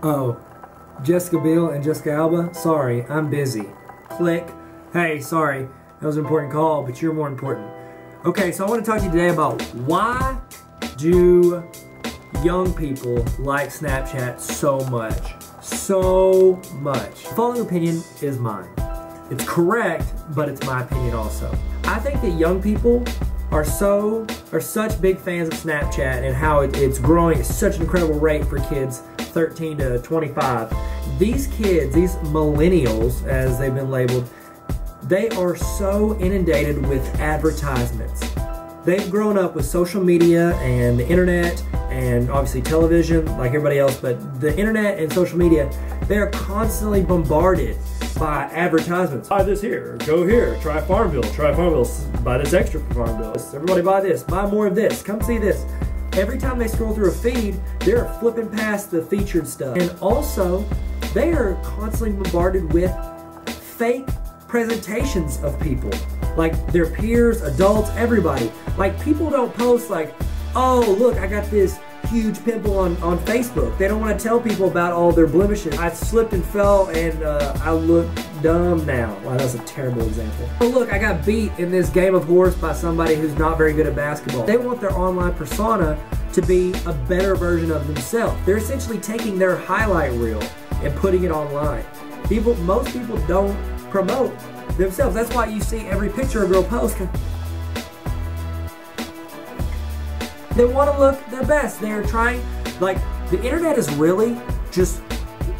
Oh, Jessica Biel and Jessica Alba? Sorry, I'm busy. Click. Hey, sorry, that was an important call, but you're more important. Okay, so I want to talk to you today about why do young people like Snapchat so much? So much. The following opinion is mine. It's correct, but it's my opinion also. I think that young people are so are such big fans of Snapchat and how it, it's growing at such an incredible rate for kids 13 to 25. These kids, these millennials, as they've been labeled, they are so inundated with advertisements. They've grown up with social media and the internet and obviously television like everybody else, but the internet and social media, they are constantly bombarded by advertisements. Buy this here, go here, try Farmville, try Farmville, buy this extra for Farmville. Everybody buy this, buy more of this, come see this. Every time they scroll through a feed, they're flipping past the featured stuff. And also, they are constantly bombarded with fake presentations of people. Like their peers, adults, everybody. Like people don't post like, oh, look, I got this huge pimple on, on Facebook. They don't want to tell people about all their blemishes. I slipped and fell and uh, I look dumb now. Wow, that's a terrible example. Oh look, I got beat in this game of horse by somebody who's not very good at basketball. They want their online persona to be a better version of themselves. They're essentially taking their highlight reel and putting it online. People, most people don't promote themselves. That's why you see every picture a girl posts They want to look their best. They're trying, like, the internet is really just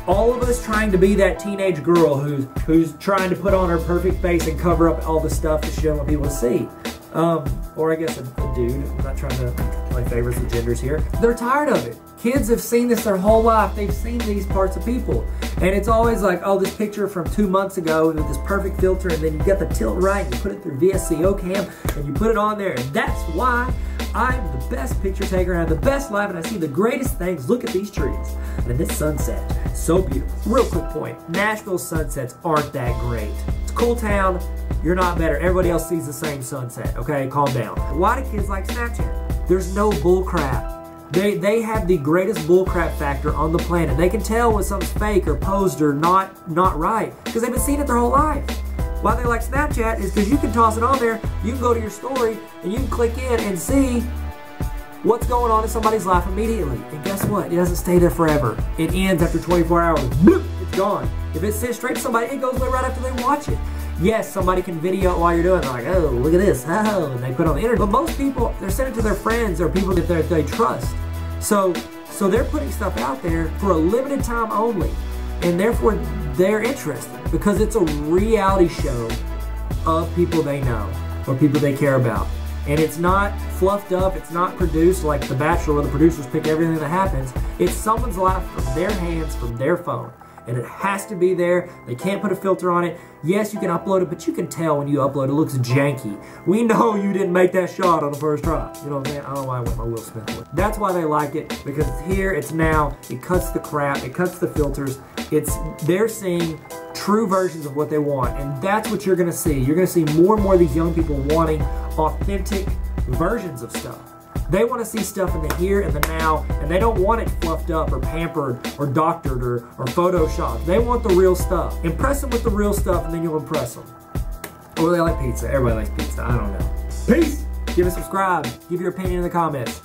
all of us trying to be that teenage girl who's who's trying to put on her perfect face and cover up all the stuff that she doesn't want people to see. Um, or I guess a, a dude. I'm not trying to play favorites with genders here. They're tired of it. Kids have seen this their whole life. They've seen these parts of people. And it's always like, oh, this picture from two months ago with this perfect filter, and then you get the tilt right, and you put it through VSCO cam, and you put it on there. And that's why I'm the best picture taker, and I have the best life, and I see the greatest things. Look at these trees. And this sunset, so beautiful. Real quick point, Nashville sunsets aren't that great. It's a cool town, you're not better. Everybody else sees the same sunset, okay? Calm down. Why do kids like Snapchat? There's no bull crap. They, they have the greatest bullcrap factor on the planet. They can tell when something's fake or posed or not, not right because they've been seeing it their whole life. Why they like Snapchat is because you can toss it on there, you can go to your story, and you can click in and see what's going on in somebody's life immediately. And guess what? It doesn't stay there forever. It ends after 24 hours. It's gone. If it's sent straight to somebody, it goes away right after they watch it. Yes, somebody can video it while you're doing it. They're like, oh, look at this. Oh, and they put it on the internet. But most people, they're sending it to their friends or people that they trust. So, so they're putting stuff out there for a limited time only and therefore they're interested because it's a reality show of people they know or people they care about. And it's not fluffed up, it's not produced like The Bachelor where the producers pick everything that happens. It's someone's life from their hands, from their phone and it has to be there. They can't put a filter on it. Yes, you can upload it, but you can tell when you upload it, looks janky. We know you didn't make that shot on the first try. You know what I'm saying? I don't know why I went my Will Smith. That's why they like it, because it's here, it's now, it cuts the crap, it cuts the filters. It's They're seeing true versions of what they want, and that's what you're gonna see. You're gonna see more and more of these young people wanting authentic versions of stuff. They want to see stuff in the here and the now, and they don't want it fluffed up or pampered or doctored or, or photoshopped. They want the real stuff. Impress them with the real stuff, and then you'll impress them. Or oh, they like pizza. Everybody likes pizza. I don't know. Peace! Give a subscribe. Give your opinion in the comments.